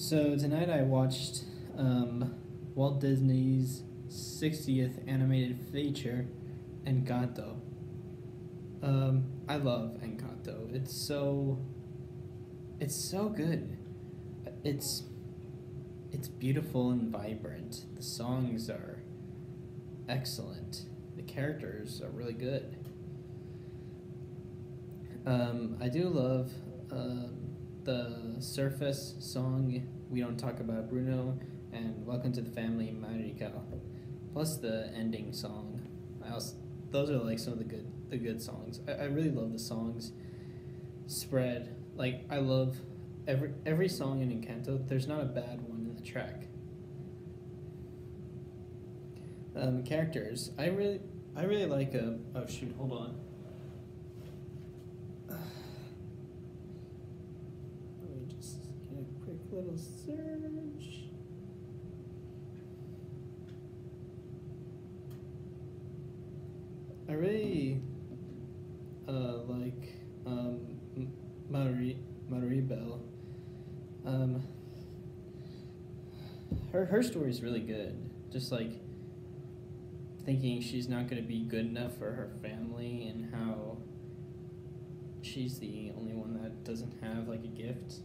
So tonight I watched um, Walt Disney's 60th animated feature, Encanto. Um, I love Encanto. It's so. It's so good. It's. It's beautiful and vibrant. The songs are excellent. The characters are really good. Um, I do love um, the Surface song "We Don't Talk About Bruno" and "Welcome to the Family" Madrigal. Plus the ending song. I also, those are like some of the good the good songs. I, I really love the songs. Spread like I love every every song in Encanto. There's not a bad one in the track. Um, characters. I really I really like a oh shoot hold on. Little search. I really uh, like um, Marie Mirabel. Um, her her story is really good. Just like thinking she's not going to be good enough for her family and how she's the only one that doesn't have like a gift.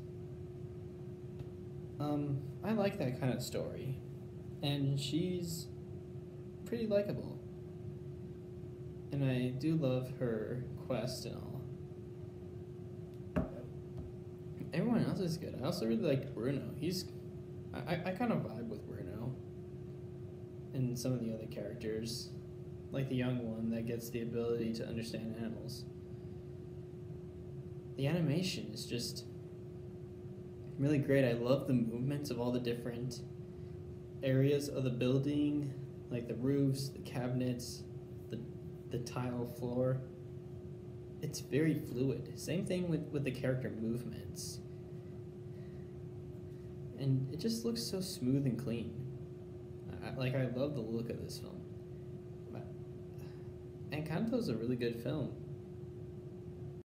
Um, I like that kind of story, and she's pretty likable. And I do love her quest and all. Everyone else is good. I also really like Bruno. He's, I, I, kind of vibe with Bruno. And some of the other characters, like the young one that gets the ability to understand animals. The animation is just really great. I love the movements of all the different areas of the building, like the roofs, the cabinets, the the tile floor. It's very fluid. Same thing with, with the character movements. And it just looks so smooth and clean. I, like I love the look of this film. Encanto's a really good film.